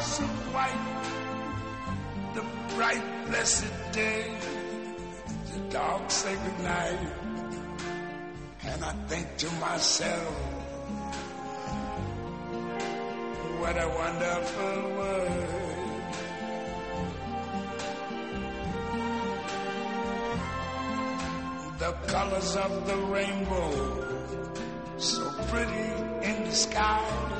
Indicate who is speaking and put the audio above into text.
Speaker 1: of white. The bright, blessed day, the dark, sacred night. And I think to myself, what a wonderful world. The colors of the rainbow, so pretty in the sky,